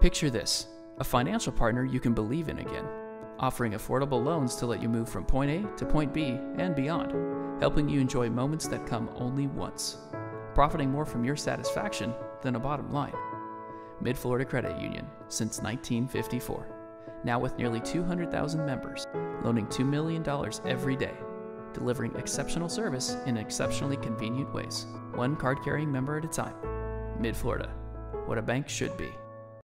Picture this a financial partner you can believe in again, offering affordable loans to let you move from point A to point B and beyond, helping you enjoy moments that come only once, profiting more from your satisfaction than a bottom line. Mid Florida Credit Union since 1954. Now with nearly 200,000 members, loaning $2 million every day, delivering exceptional service in exceptionally convenient ways, one card carrying member at a time. Mid Florida, what a bank should be.